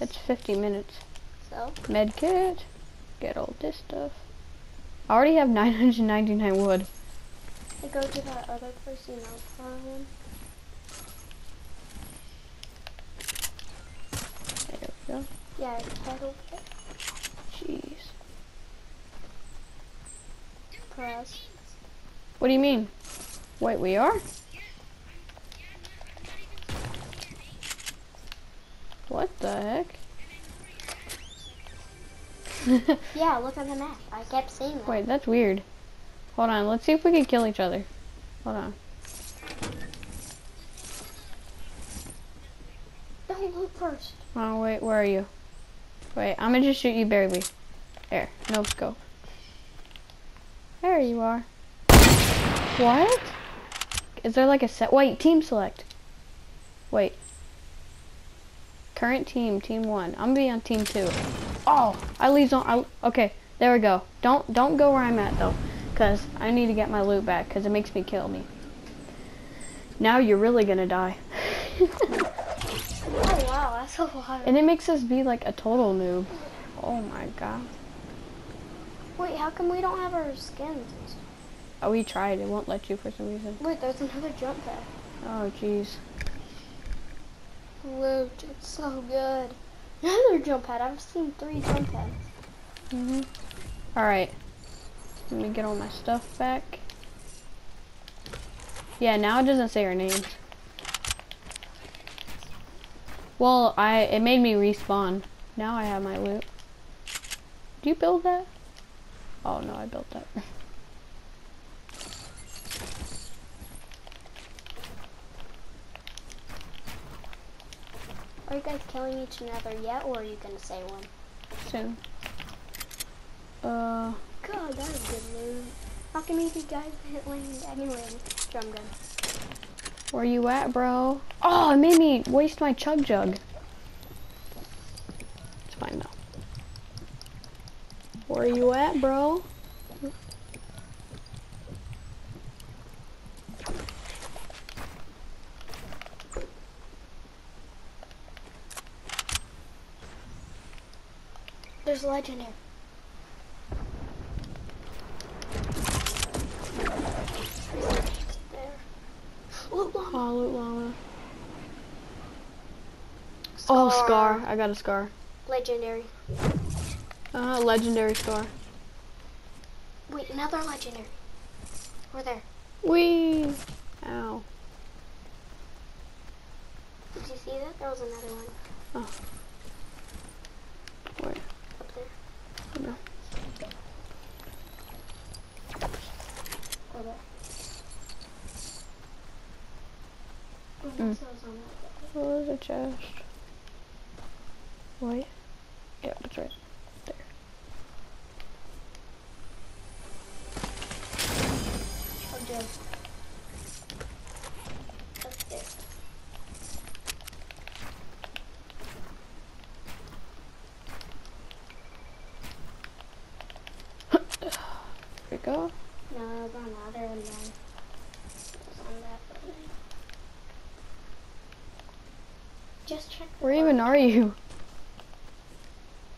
It's 50 minutes. So, Medkit. Get all this stuff. I already have 999 wood. I go to that other place, you know, farm. There we go. Yeah, head over there. Jeez. Press. What do you mean? Wait, we are? What the heck? Yeah, look on the map. I kept seeing that. Wait, that's weird. Hold on, let's see if we can kill each other. Hold on. Don't look first. Oh, wait, where are you? Wait, I'm gonna just shoot you barely. There, no scope. There you are. What? Is there like a set? Wait, team select. Wait. Current team, team one. I'm gonna be on team two. Oh, I leave on. I, okay, there we go. Don't don't go where I'm at though, cause I need to get my loot back, cause it makes me kill me. Now you're really gonna die. Oh wow, that's a lot. And it makes us be like a total noob. Oh my god. Wait, how come we don't have our skins? Oh, we tried. It won't let you for some reason. Wait, there's another jump pad. Oh, jeez. Loot, it's so good. Another jump pad. I've seen three jump pads. hmm Alright. Let me get all my stuff back. Yeah, now it doesn't say our names. Well, I it made me respawn. Now I have my loot. Do you build that? Oh no, I built that. Are you guys killing each other yet, or are you gonna say one? Soon. Uh, God, that is good loot. How come you guys hit land anyway? Drum gun. where you at, bro? Oh, it made me waste my chug jug. It's fine though. Where you at, bro? There's a legendary. There. Loot llama. Oh, loot llama. Oh, scar. I got a scar. Legendary. Uh, legendary scar. Wait, another legendary. We're there. Wee. Ow. Did you see that? There was another one Where? up there. No. Over there. Oh, Mm. that was on that. There's a chest. Wait. Yeah, that's right. There. Good. That's good. There we go. No, it was on the other one then. It was on that building. Just check the Where even are you?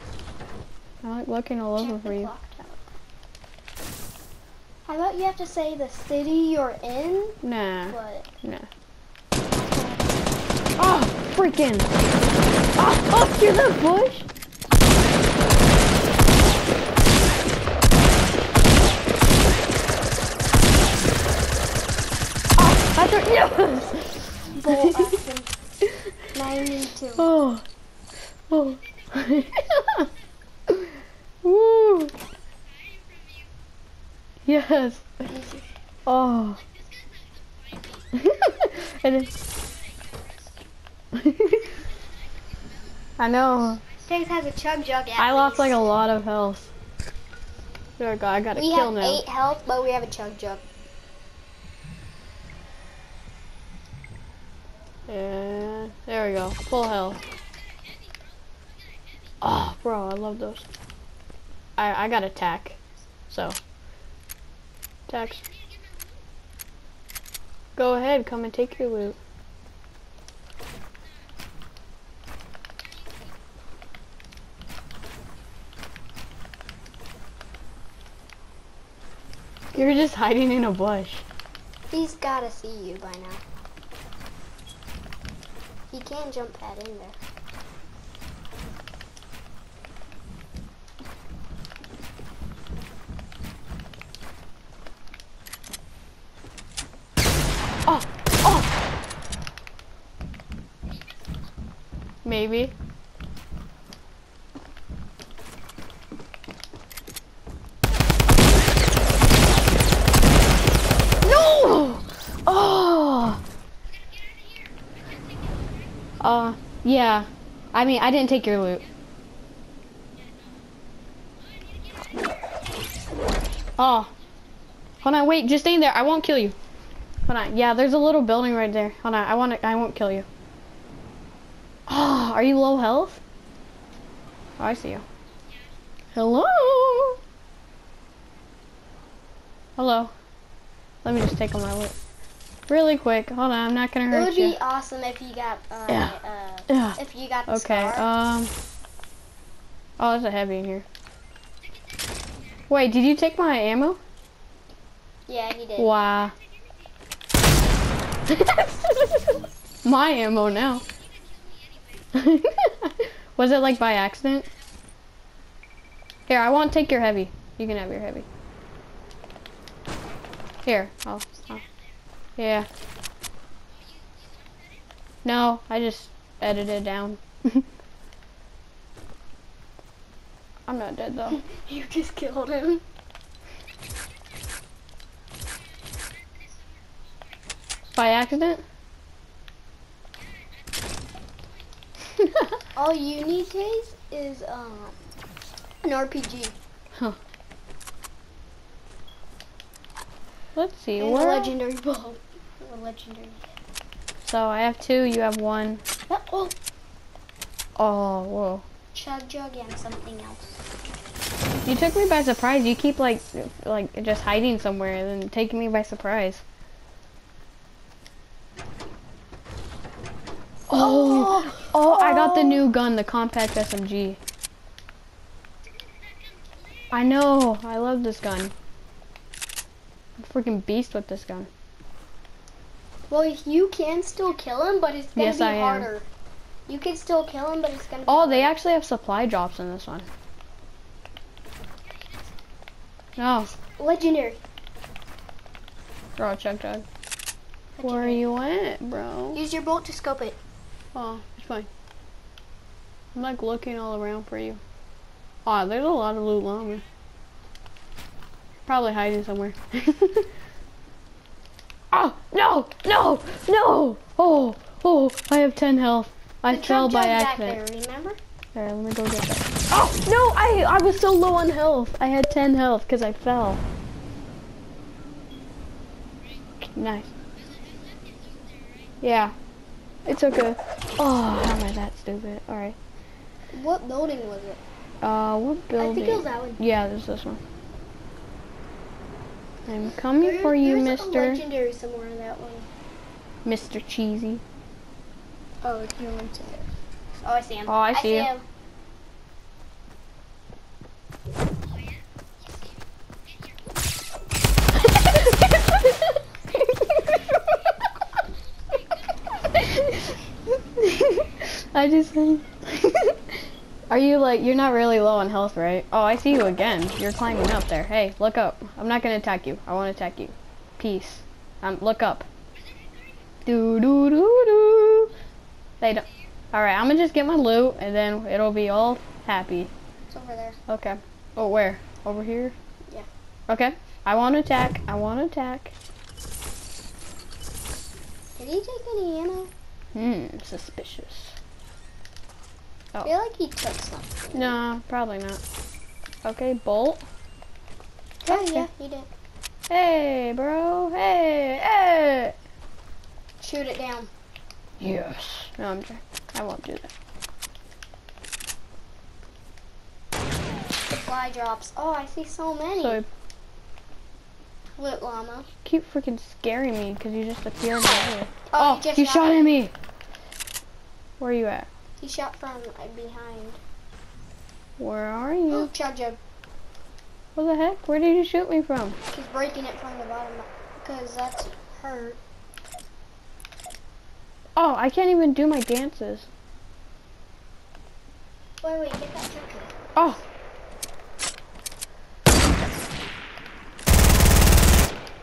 I like looking all Check over for you. How about you have to say the city you're in, Nah, but nah. Oh, freaking! Oh, oh, through the bush! Oh, I thought, yes! Bolt action. 92. Oh, oh. Woo! Yes. Oh. and. I know. James has a chug jug I lost like a lot of health. There we go. I got a We kill have now. eight health, but we have a chug jug. Yeah, there we go. Full health. Oh, bro, I love those. I, I got attack, so. attack. Go ahead, come and take your loot. You're just hiding in a bush. He's gotta see you by now. He can't jump that in there. Oh, oh. Maybe. No! Oh. Uh, yeah. I mean, I didn't take your loot. Oh. Hold on, wait, just stay there. I won't kill you. Hold on. Yeah, there's a little building right there. Hold on. I want. I won't kill you. Oh, are you low health? Oh, I see you. Hello. Hello. Let me just take all my loot. Really quick. Hold on. I'm not gonna hurt you. It hurt would you. be awesome if you got uh, Yeah. uh Yeah. if you got the Okay. star. Um. Oh, there's a heavy in here. Wait, did you take my ammo? yeah, he did. Wow. My ammo now. Was it like by accident? Here, I won't take your heavy. You can have your heavy. Here, I'll, I'll- yeah. No, I just edited down. I'm not dead though. You just killed him. By accident? All you need, Case, is um an RPG Huh. Let's see, and a legendary bow. Legendary. So I have two, you have one. Oh, oh, Oh, whoa. chug jug and something else. You took me by surprise. You keep like, like just hiding somewhere and then taking me by surprise. Oh. oh, oh, I got the new gun, the compact SMG. I know, I love this gun. I'm a freaking beast with this gun. Well, you can still kill him, but it's gonna Yes, be I am. harder. You can still kill him, but it's gonna. Be Oh, they harder. actually have supply drops in this one. No, legendary. bro, Chug Chug. Where Legendary. you at, bro? Use your bolt to scope it. Oh, it's fine. I'm like looking all around for you. Oh, there's a lot of loot me. Probably hiding somewhere. oh, no, no, no! Oh, oh, I have 10 health. I The fell by accident. There, remember? Alright, let me go get that. Oh, no, I, I was so low on health. I had 10 health because I fell. Nice. Yeah. It's okay. Oh, how am I that stupid? Alright. What building was it? Uh, what I building? think it was that one. Yeah, there's this one. I'm coming There- for you, Mister. Legendary somewhere in that one. Mr. Cheesy. Oh, it's no in. Oh, I see him. Oh, I see you. him. I just. Are you like you're not really low on health, right? Oh, I see you again. You're climbing up there. Hey, look up. I'm not gonna attack you. I won't attack you. Peace. Um, look up. Do do do do. They don't. All right, I'm gonna just get my loot, and then it'll be all happy. It's over there. Okay. Oh, where? Over here? Yeah. Okay. I want to attack. I want to attack. Did he take any ammo? Hmm, suspicious. I feel like he took something. No, probably not. Okay, bolt. Okay. yeah, he did. Hey, bro. Hey, hey. Shoot it down. Yes. No, I'm joking. I won't do that. Supply drops. Oh, I see so many. Loot llama. keep freaking scaring me because you just appeared. Oh, Oh, he just you shot shot at me. Where are you at? He shot from behind. Where are you? Oh, chug jug. What the heck? Where did you shoot me from? She's breaking it from the bottom because that's hurt. Oh, I can't even do my dances. Wait, wait, get that turkey. Oh.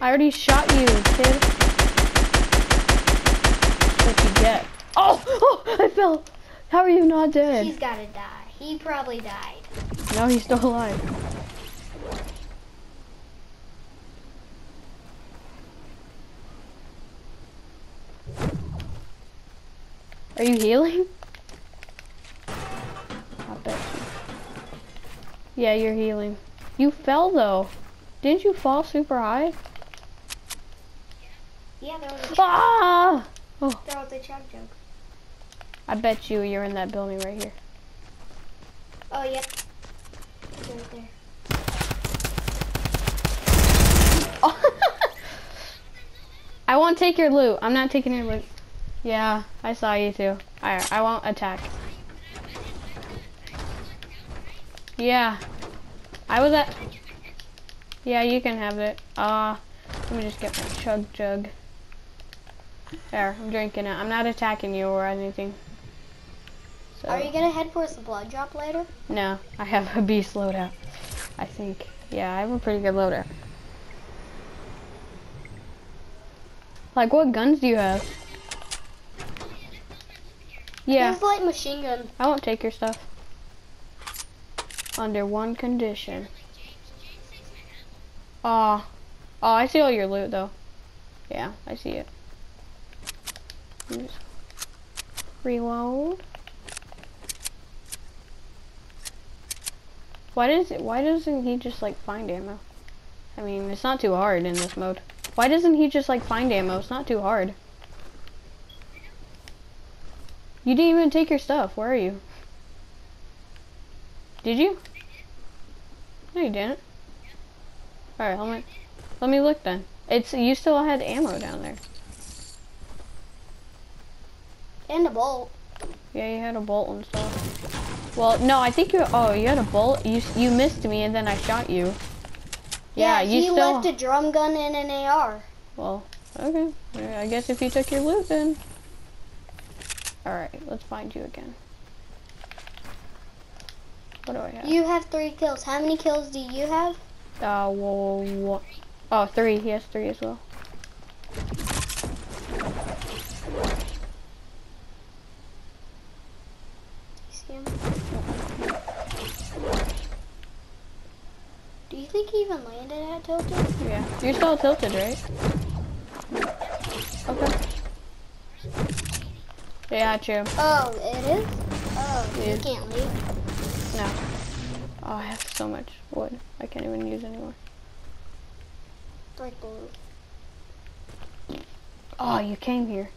I already shot you, kid. What you get? Oh, oh, I fell. How are you not dead? He's gotta die. He probably died. No, he's still alive. Are you healing? I bet you. Yeah, you're healing. You fell though. Didn't you fall super high? Yeah, there was a, Ah! Oh, there was a chug jug. I bet you you're in that building right here. Oh, yep. He's right there. I won't take your loot. I'm not taking your loot. Yeah, I saw you too. Alright, I won't attack. Yeah. I was at... Yeah, you can have it. Uh, let me just get my chug jug. There, I'm drinking it. I'm not attacking you or anything. So, Are you gonna head for the blood drop later? no, I have a beast loadout. I think. Yeah, I have a pretty good loadout. Like, what guns do you have? Yeah. He's like machine gun. I won't take your stuff. Under one condition. Aw. Oh, I see all your loot though. Yeah, I see it. Let me just Reload. Why does it why doesn't he just like find ammo? I mean it's not too hard in this mode. Why doesn't he just like find ammo? It's not too hard. You didn't even take your stuff. Where are you? Did you? No, you didn't. All right, let me let me look then. It's you still had ammo down there. And a bolt. Yeah, you had a bolt and stuff. Well, no, I think you. Oh, you had a bolt. You you missed me and then I shot you. Yeah, you he still. left a drum gun and an AR. Well, okay. Yeah, I guess if you took your loot then. Alright, let's find you again. What do I have? You have three kills. How many kills do you have? Uh, whoa, whoa. Oh, three. He has three as well. You see him? Do you think he even landed at Tilted? Yeah. You're still tilted, right? Yeah, you. Oh, it is? Oh, you can't leave. No. Oh, I have so much wood. I can't even use anymore. Like the. Oh, you came here.